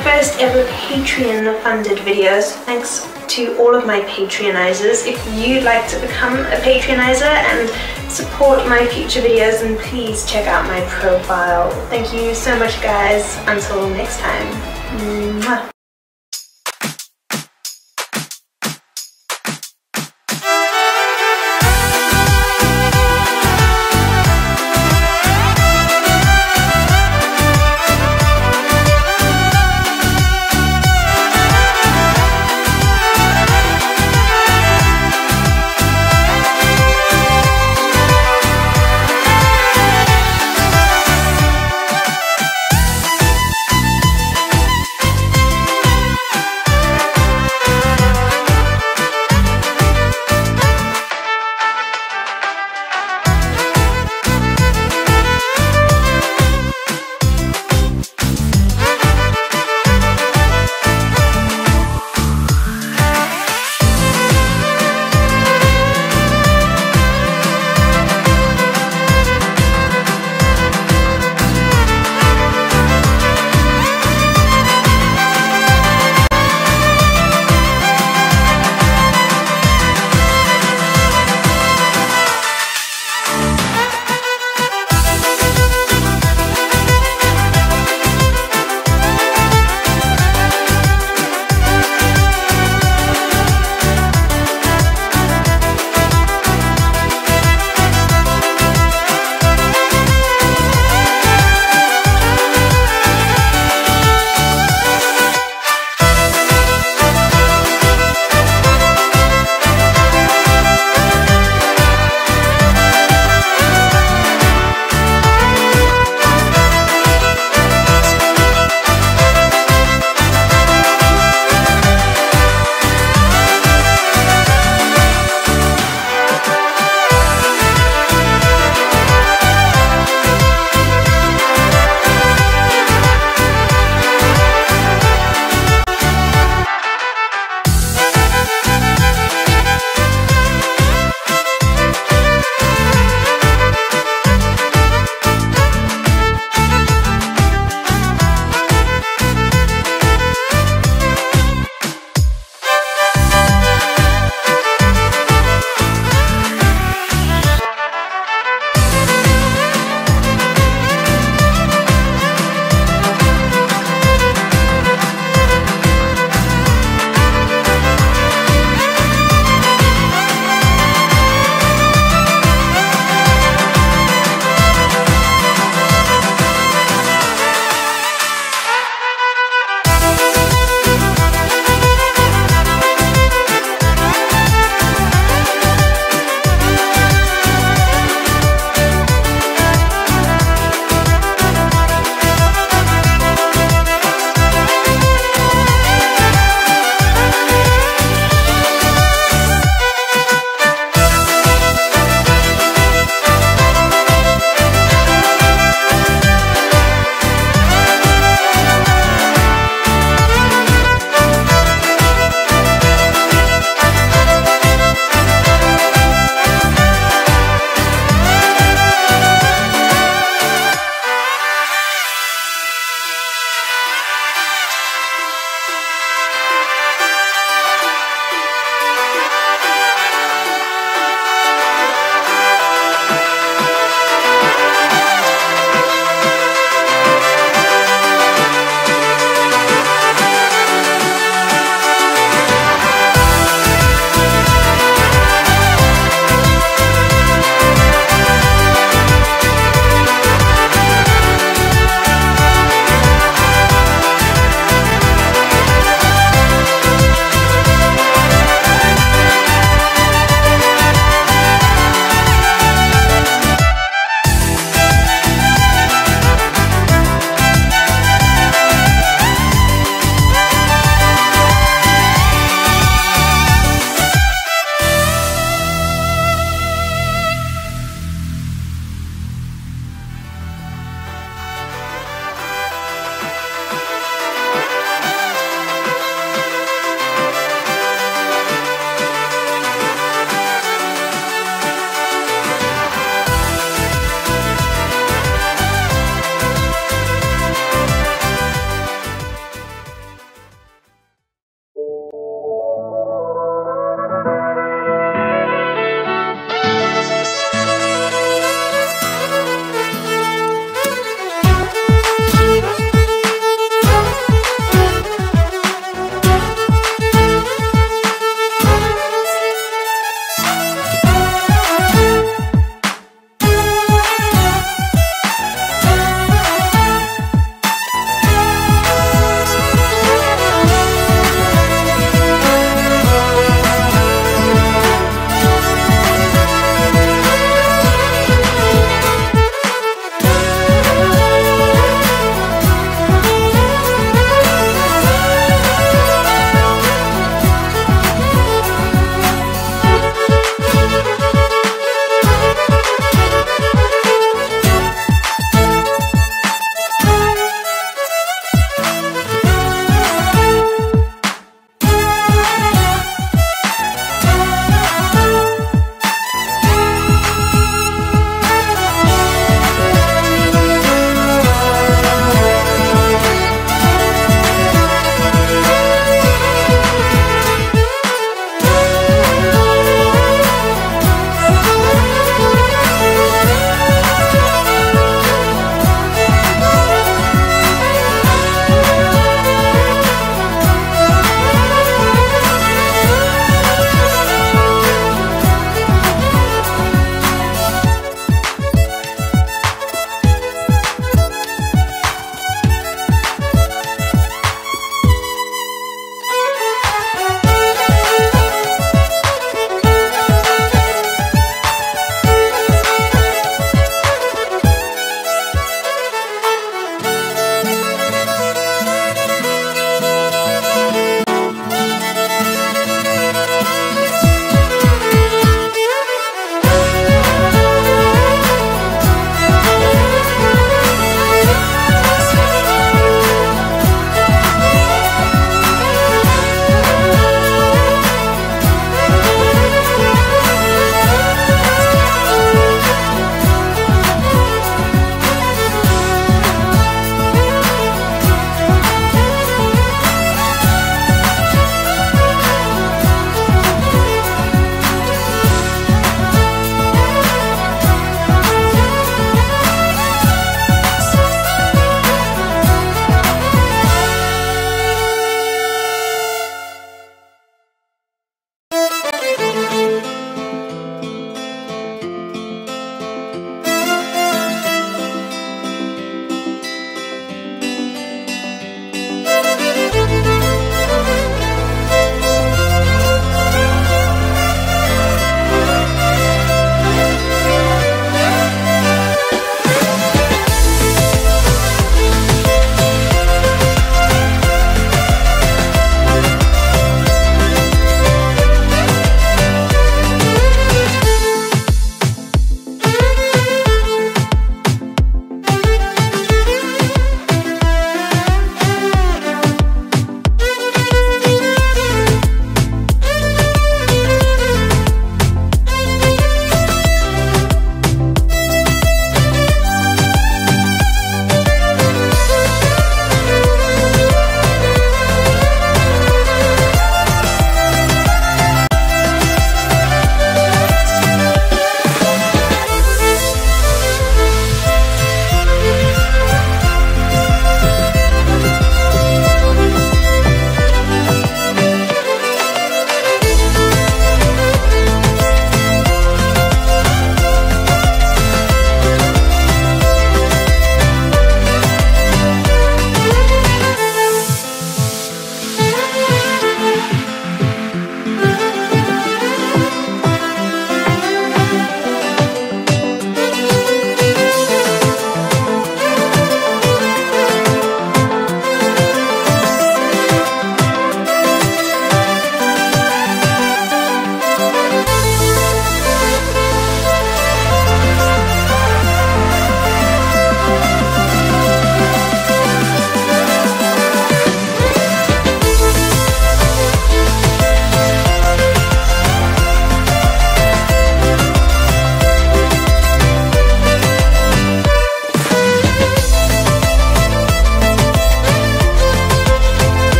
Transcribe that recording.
first ever Patreon funded videos. Thanks to all of my Patreonizers. If you'd like to become a Patreonizer and support my future videos, then please check out my profile. Thank you so much guys. Until next time. Mwah.